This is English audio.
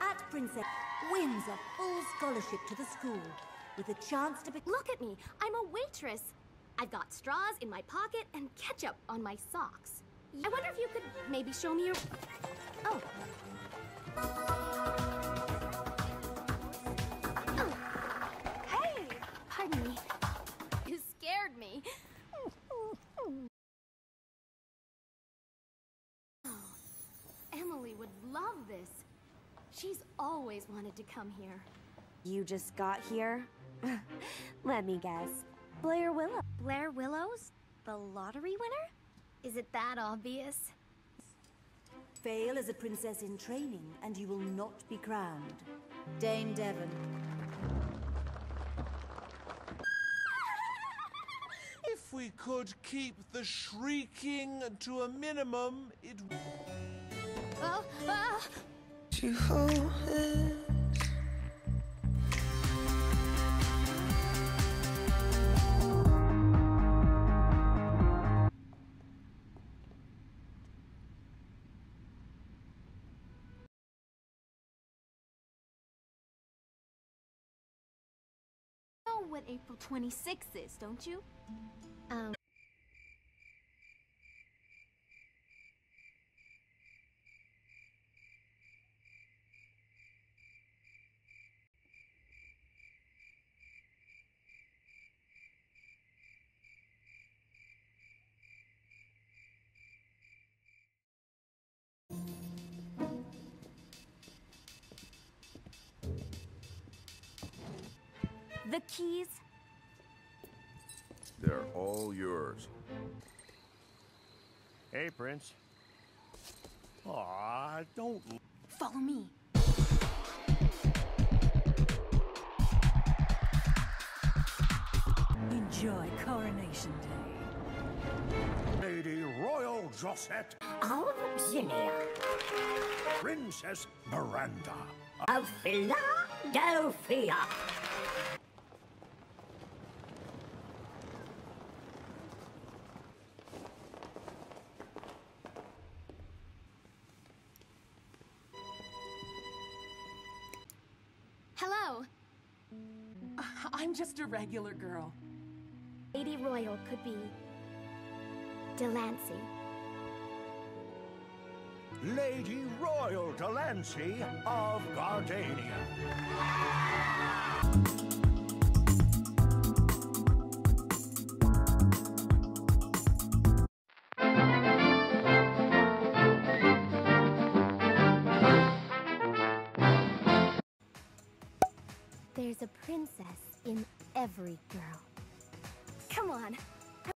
At Princess wins a full scholarship to the school with a chance to be. Look at me. I'm a waitress. I've got straws in my pocket and ketchup on my socks. I wonder if you could maybe show me your. Oh. Love this. She's always wanted to come here. You just got here? Let me guess. Blair Willow. Blair Willows? The lottery winner? Is it that obvious? Fail as a princess in training, and you will not be crowned. Dame Devin. If we could keep the shrieking to a minimum, it Oh, know what April 26th is, don't you? Um. The keys? They're all yours. Hey, Prince. Aw, don't. Follow me. Enjoy Coronation Day. Lady Royal Josette, of Zinnia, Princess Miranda. of Philadelphia. Hello. I'm just a regular girl. Lady Royal could be. Delancy. Lady Royal Delancy of Gardania. There's a princess in every girl. Come on,